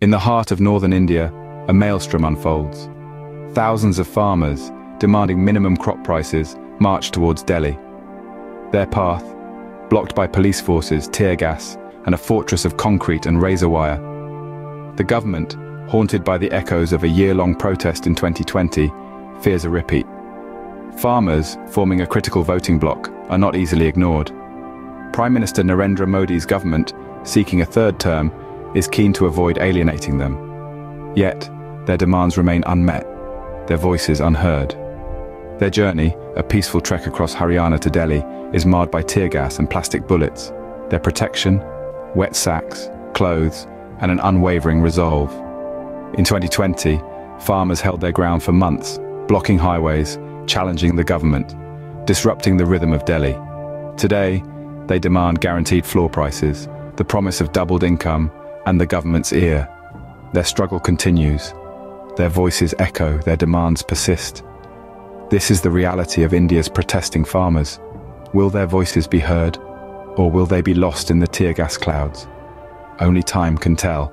In the heart of northern India, a maelstrom unfolds. Thousands of farmers, demanding minimum crop prices, march towards Delhi. Their path, blocked by police forces, tear gas, and a fortress of concrete and razor wire. The government, haunted by the echoes of a year-long protest in 2020, fears a repeat. Farmers, forming a critical voting bloc, are not easily ignored. Prime Minister Narendra Modi's government, seeking a third term, is keen to avoid alienating them. Yet, their demands remain unmet, their voices unheard. Their journey, a peaceful trek across Haryana to Delhi, is marred by tear gas and plastic bullets. Their protection, wet sacks, clothes, and an unwavering resolve. In 2020, farmers held their ground for months, blocking highways, challenging the government, disrupting the rhythm of Delhi. Today, they demand guaranteed floor prices, the promise of doubled income, and the government's ear. Their struggle continues. Their voices echo, their demands persist. This is the reality of India's protesting farmers. Will their voices be heard, or will they be lost in the tear gas clouds? Only time can tell.